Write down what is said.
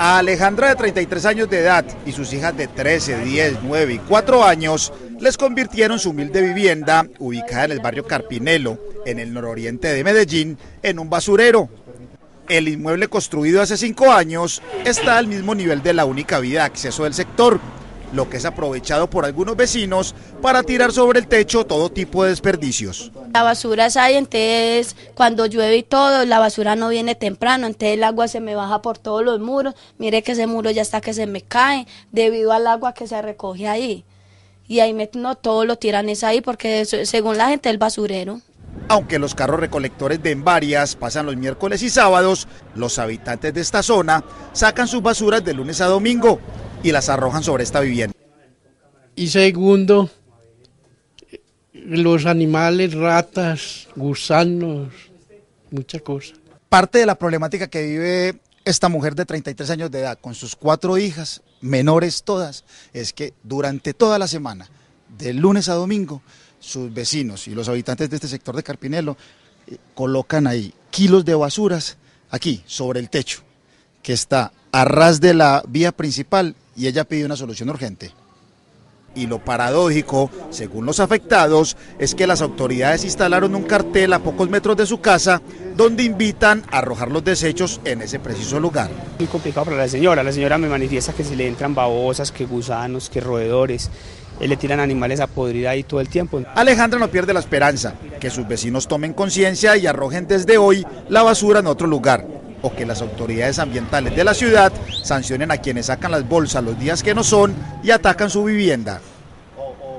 A Alejandra de 33 años de edad y sus hijas de 13, 10, 9 y 4 años les convirtieron su humilde vivienda, ubicada en el barrio Carpinelo, en el nororiente de Medellín, en un basurero. El inmueble construido hace 5 años está al mismo nivel de la única vía de acceso del sector, lo que es aprovechado por algunos vecinos para tirar sobre el techo todo tipo de desperdicios. La basura es ahí, entonces cuando llueve y todo, la basura no viene temprano, entonces el agua se me baja por todos los muros, mire que ese muro ya está que se me cae debido al agua que se recoge ahí. Y ahí no todo lo tiran es ahí porque según la gente es el basurero. Aunque los carros recolectores de Envarias pasan los miércoles y sábados, los habitantes de esta zona sacan sus basuras de lunes a domingo y las arrojan sobre esta vivienda. Y segundo, los animales, ratas, gusanos, mucha cosa. Parte de la problemática que vive esta mujer de 33 años de edad con sus cuatro hijas, menores todas, es que durante toda la semana, de lunes a domingo, sus vecinos y los habitantes de este sector de Carpinelo eh, colocan ahí kilos de basuras aquí, sobre el techo, que está a ras de la vía principal y ella pide una solución urgente. Y lo paradójico, según los afectados, es que las autoridades instalaron un cartel a pocos metros de su casa donde invitan a arrojar los desechos en ese preciso lugar. Muy complicado para la señora. La señora me manifiesta que se le entran babosas, que gusanos, que roedores. Eh, le tiran animales a podrir ahí todo el tiempo. Alejandra no pierde la esperanza, que sus vecinos tomen conciencia y arrojen desde hoy la basura en otro lugar o que las autoridades ambientales de la ciudad sancionen a quienes sacan las bolsas los días que no son y atacan su vivienda.